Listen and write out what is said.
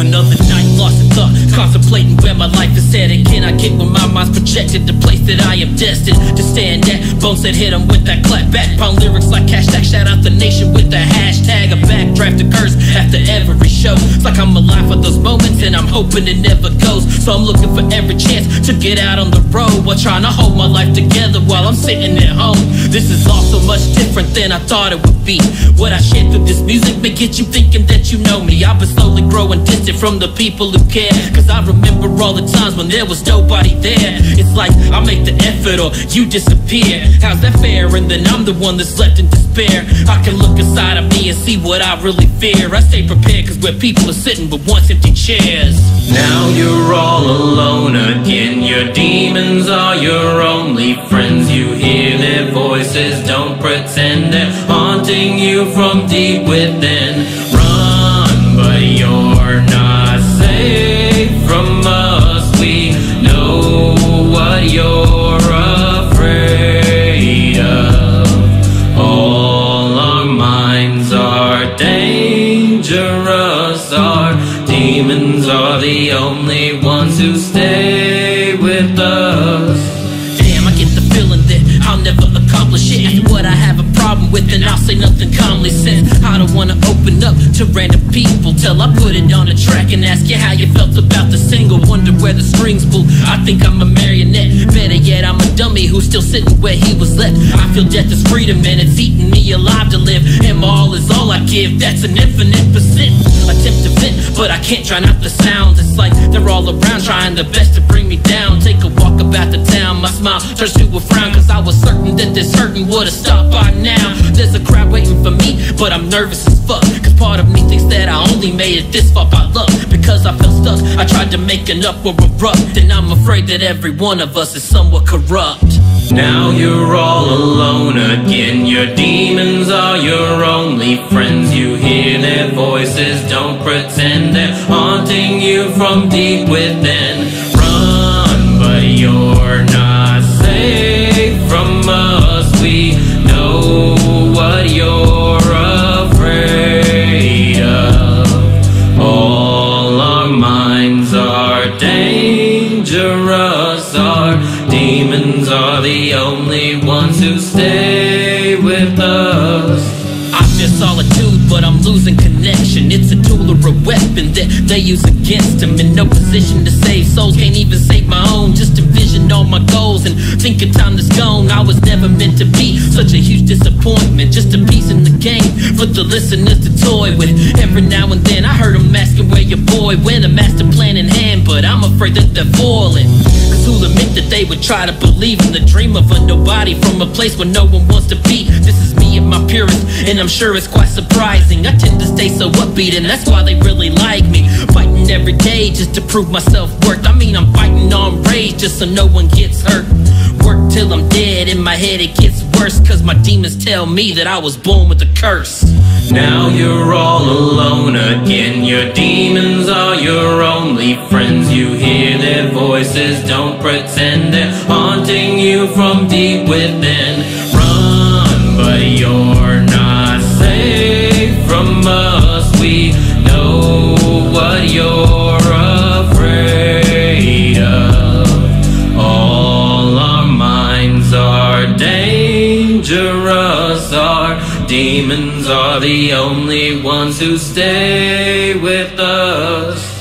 Another night lost in thought, contemplating where my life is headed. I get when my mind's projected? The place that I am destined to stand at. Bones that hit 'em with that clap back. Pound lyrics like hashtag, shout out the nation with the hashtag. A backdraft hoping it never goes. So I'm looking for every chance to get out on the road while trying to hold my life together while I'm sitting at home. This is all so much different than I thought it would be. What I share through this music may get you thinking that you know me. I've been slowly growing distant from the people who care. Cause I remember all the times when there was nobody there. It's like I make the effort or you disappear. How's that fair? And then I'm the one that's left in I can look inside of me and see what I really fear. I stay prepared cause where people are sitting but once empty chairs. Now you're all alone again. Your demons are your only friends. You hear their voices, don't pretend they're haunting you from deep within. Run, but you're not dangerous. Our demons are the only ones who stay with us. Damn, I get the feeling that I'll never accomplish it. What I have a problem with, and I'll say nothing calmly since I don't wanna open up to random people till I put it on a track and ask you how you felt about the single. Wonder where the strings pull. I think I'm a marionette. Better yet, I'm a dummy who's still sitting where he was left. I feel death is freedom and it's eating me alive to live. And all is all I give. That's an infinite percent. To but I can't try not the sounds. It's like they're all around trying their best to bring me down. Take a walk about the town. My smile turns to a frown cause I was certain that this hurting would have stopped by now. There's a crowd waiting for me, but I'm nervous as fuck. Cause part of me thinks that I only made it this far by luck. Because I felt stuck, I tried to make an upward erupt. And I'm afraid that every one of us is somewhat corrupt. Now you're all alone again. Your demons are your only friends. You hear their voices, don't pretend they're haunting you from deep within. Run, but you're not safe from us. We know what you're afraid of. All our minds are dangerous. Our are the only ones who stay with us. I fear solitude, but I'm losing connection. It's a tool or a weapon that they use against them. In no position to save souls, can't even save my own. Just envision all my goals and think of time that's gone. I was never meant to be such a huge disappointment. Just a piece in the game for the listeners to toy with. Every now and then I heard them asking where your boy went, a master plan in hand, but I'm afraid that they're foiling. Cause who'll admit that they would try to believe in the dream of a nobody from a place where no one wants to be? This is me at my purest, and I'm sure it's quite surprising. I tend to stay so upbeat, and that's why they really like me. Fighting every day just to prove myself worth. I mean, I'm fighting on rage just so no one gets hurt. Till I'm dead, in my head it gets worse. Cause my demons tell me that I was born with a curse. Now you're all alone again. Your demons are your only friends. You hear their voices, don't pretend they're haunting you from deep within. Run, but you're dangerous. Our demons are the only ones who stay with us.